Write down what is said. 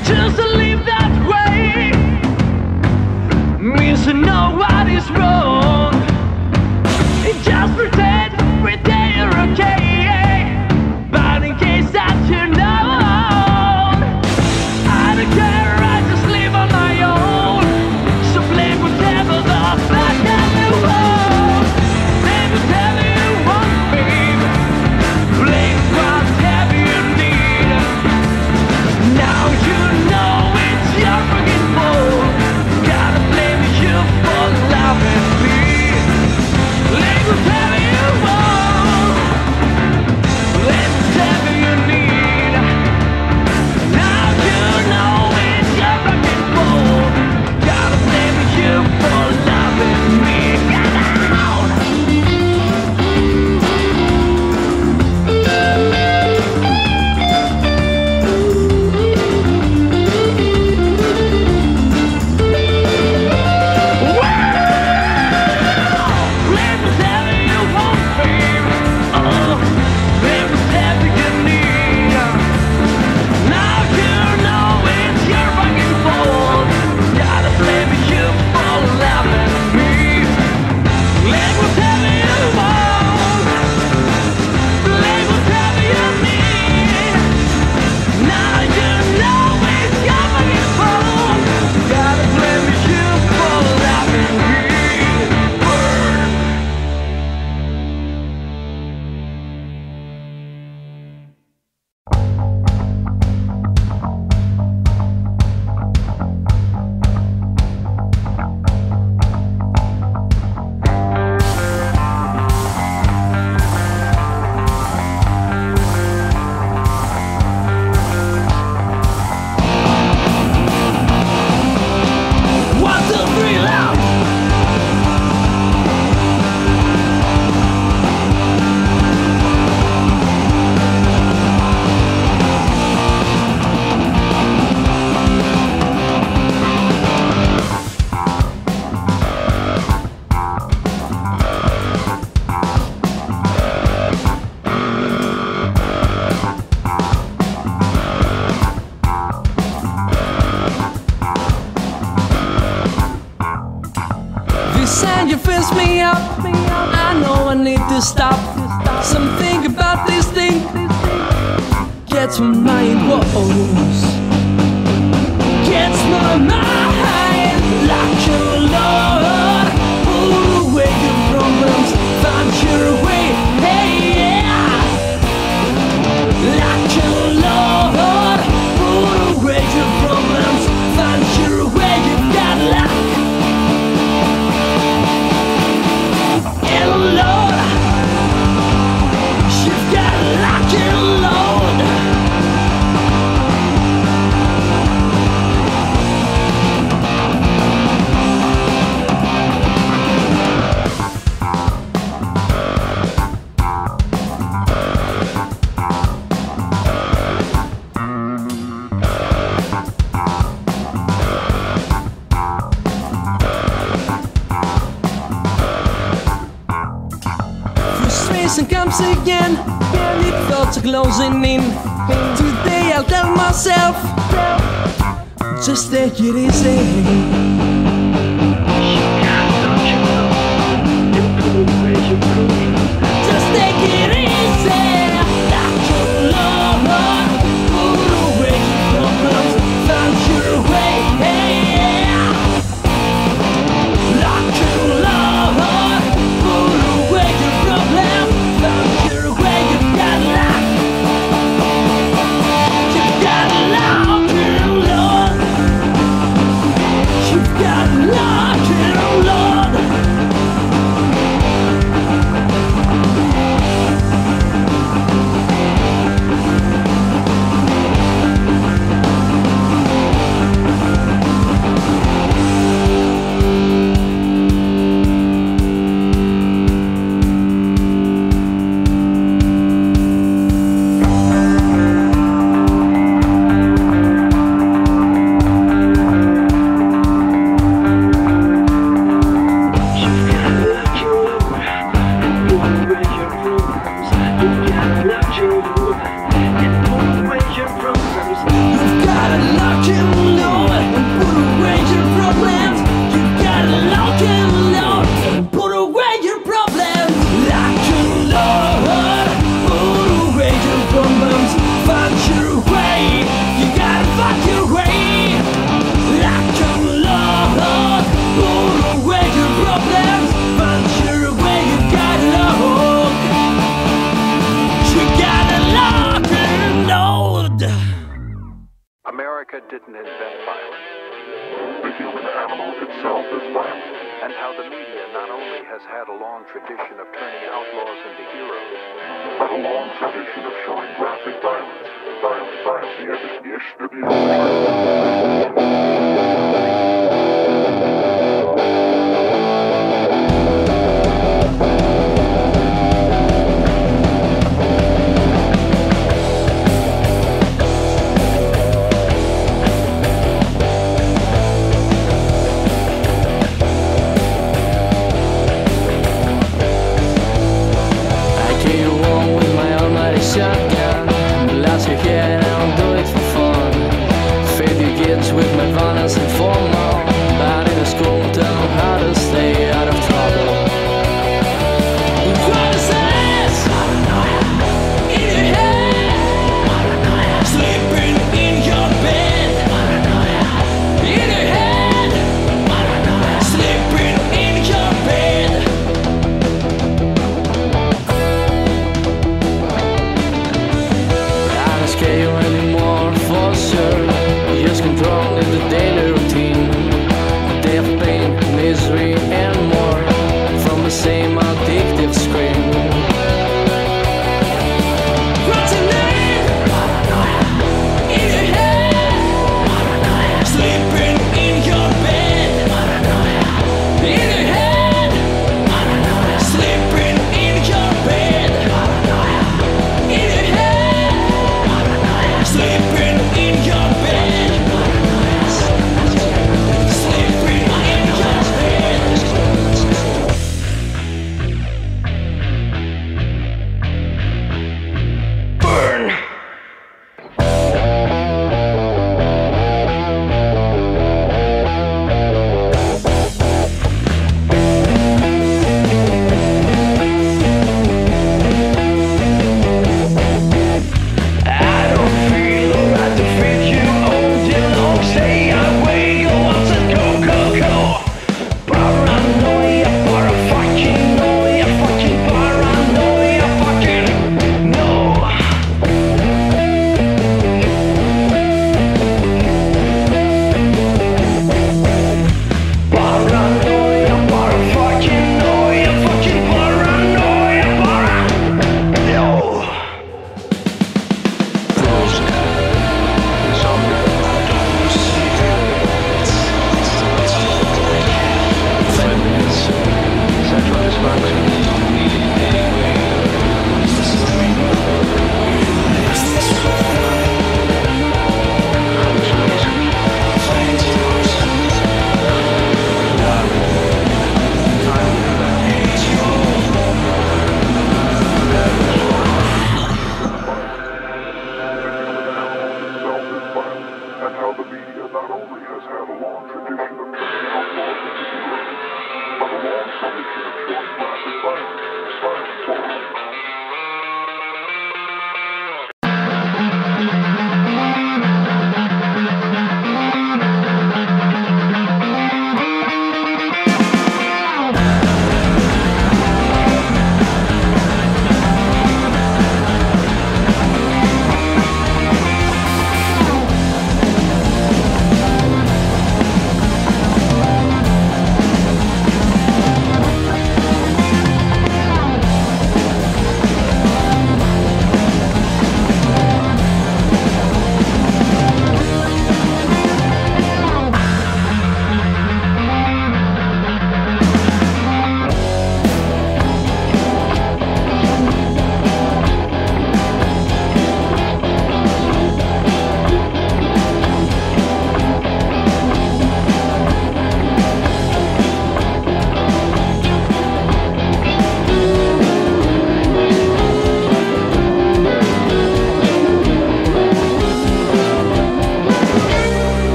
I just live